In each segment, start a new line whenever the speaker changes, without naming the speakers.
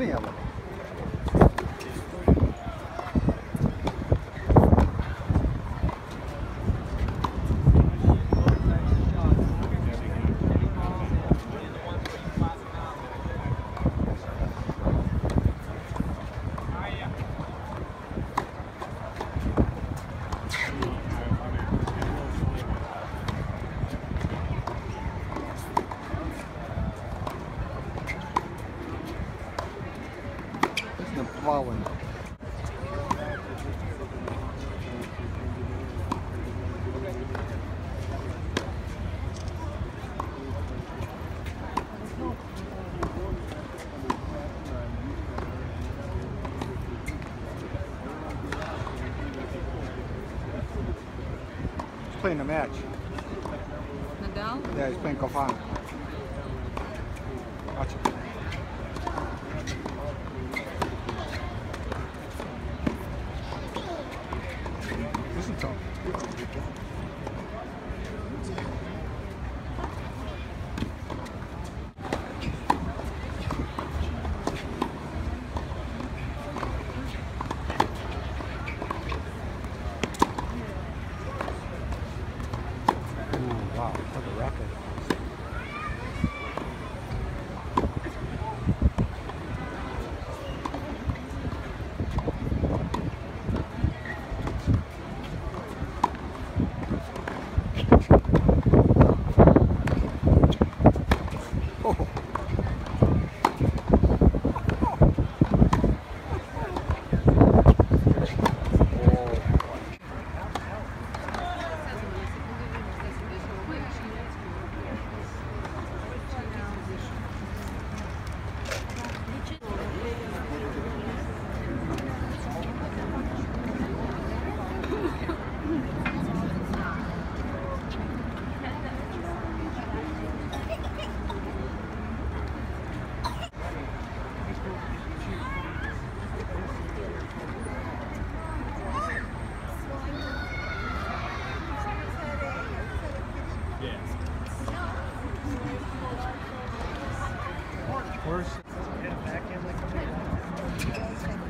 Any of them. Playing a match.
Nadal?
Yeah, he's playing Kofan.
That's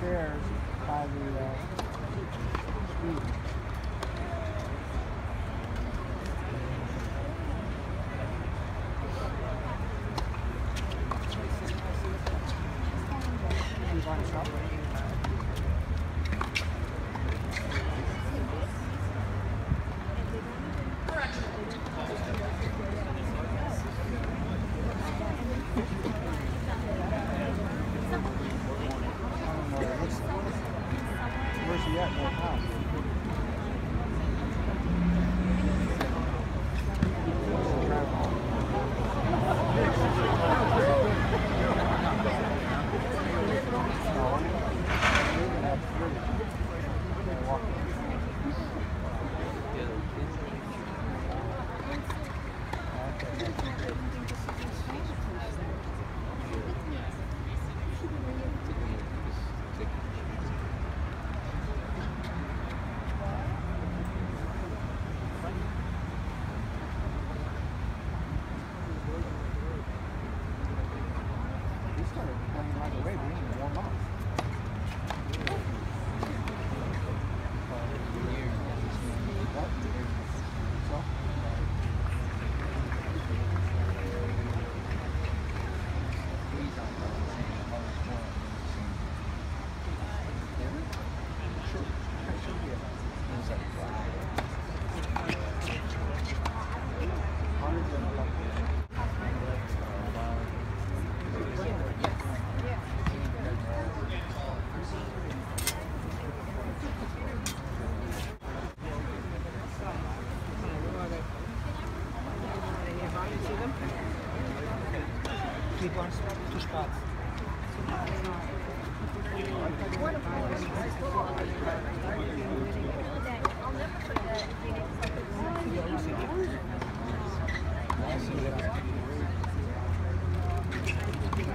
he at?
Says he's coming to the court one.
He's coming right here? Telling where all the far right? Furthest, furthest stairs by the uh, street.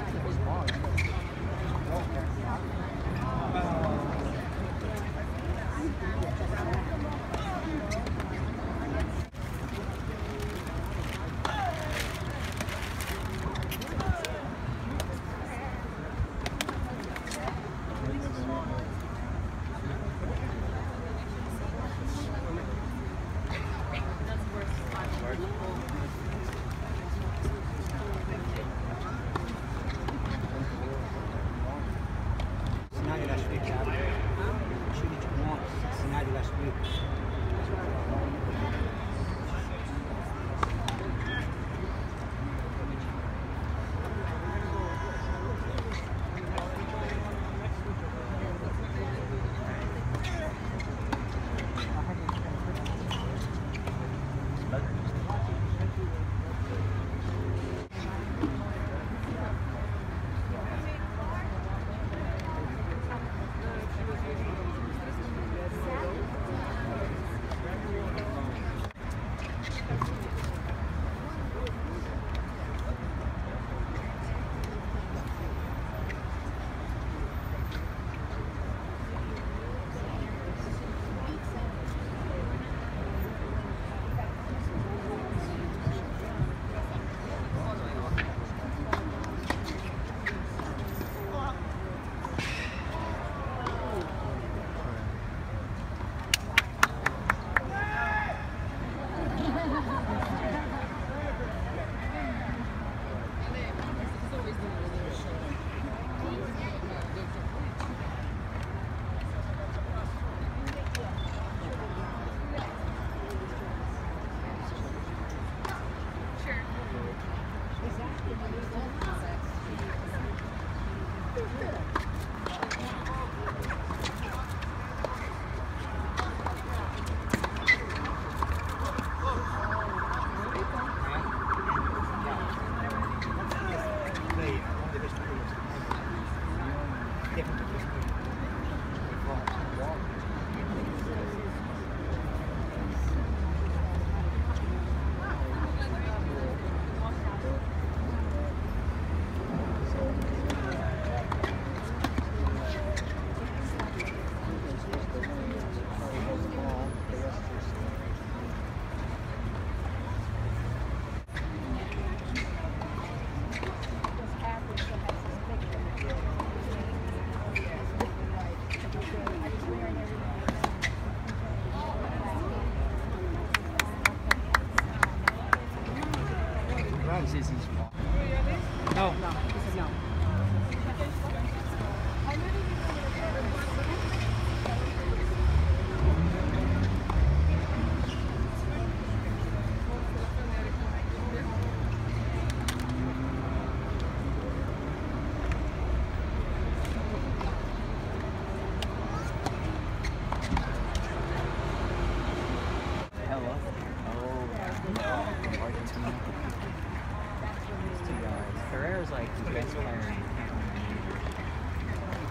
Thank
you.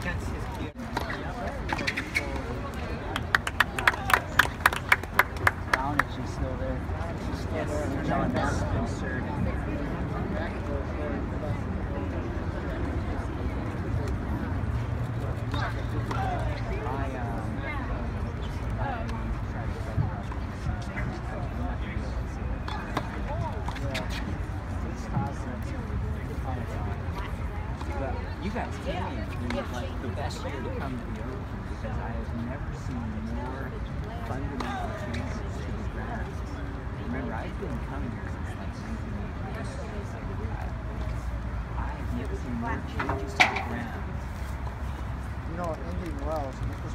You you guys came can like the best year to come to the Open because I have never seen more fundamental changes to the ground. Remember, I've been coming here since like 1980. I have never seen more changes to the ground.
You know, Indian Wells, this was